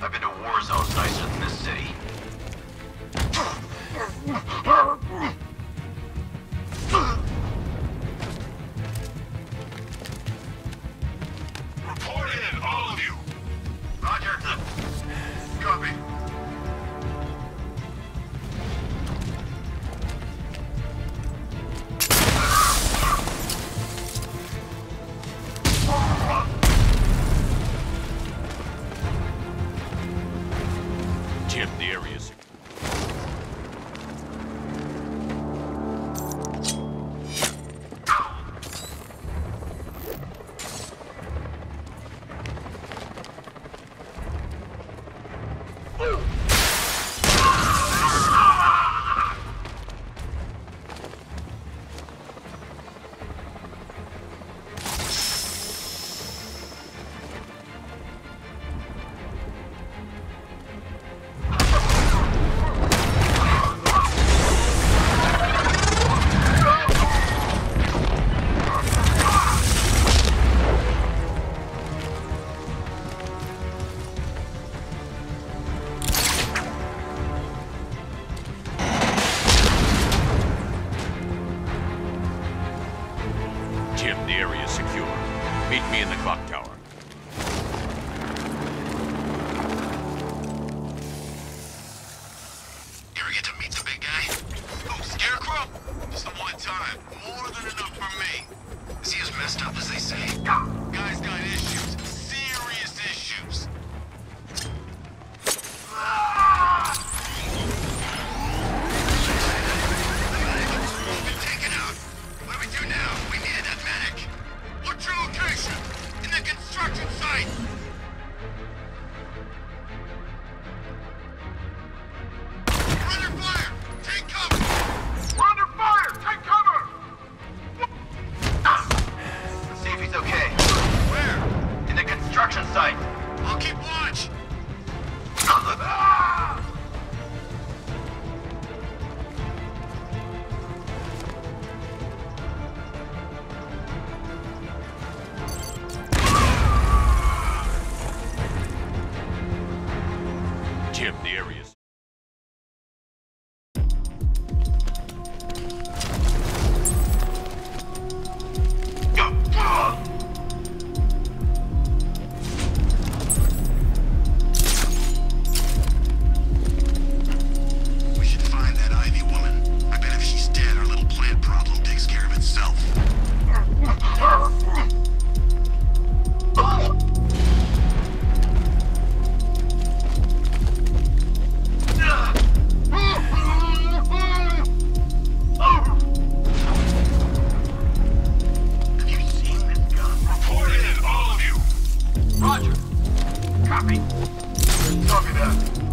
I've been to war zones nicer than this city. secured the area. secure. Meet me in the clock tower. Copy. Copy that.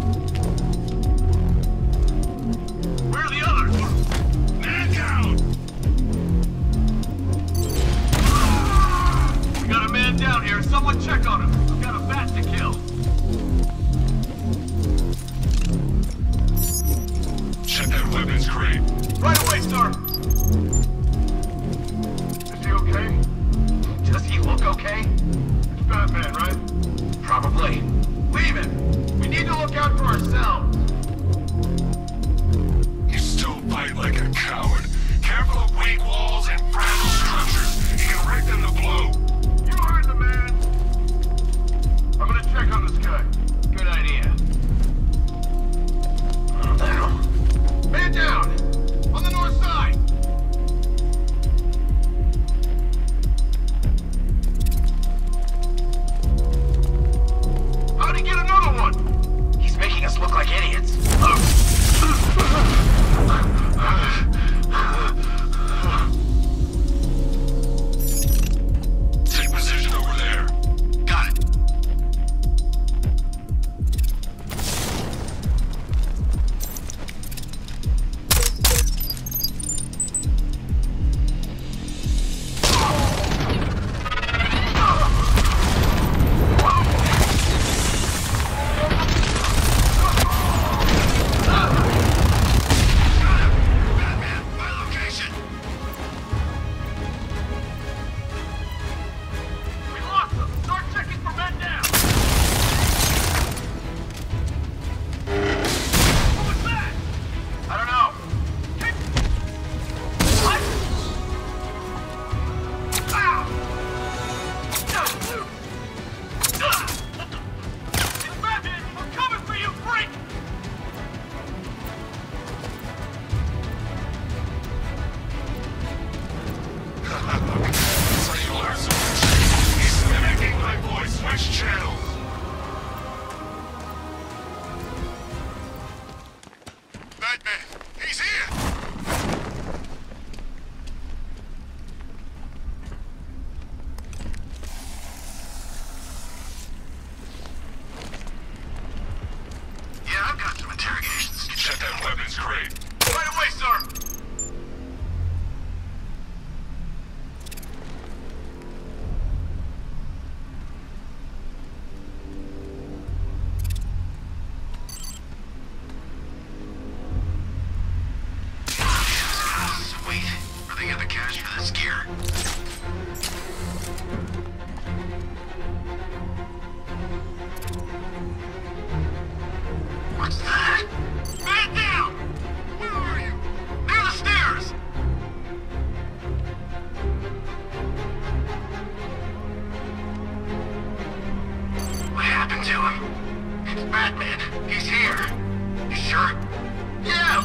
Switch channel.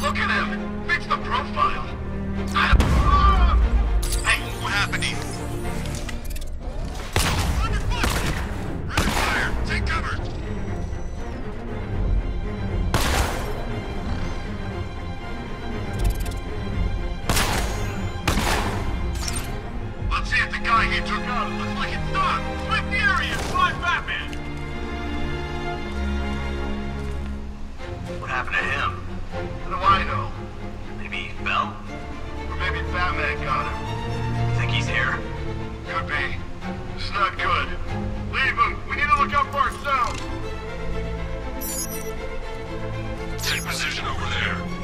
Look at him. Fits the profile. Hey, what happened to you? Take cover! Let's see if the guy he took out looks like it's the area. What happened to him? How do I know? Maybe he fell? Or maybe Batman got him. You think he's here? Could be. It's not good. Leave him. We need to look out for ourselves. Take position over there.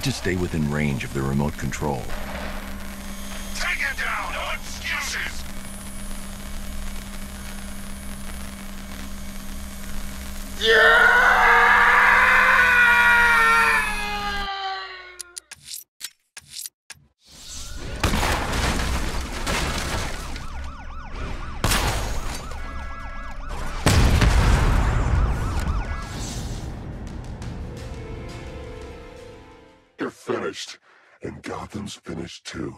Need to stay within range of the remote control. Take him down! No excuses! You're finished. And Gotham's finished too.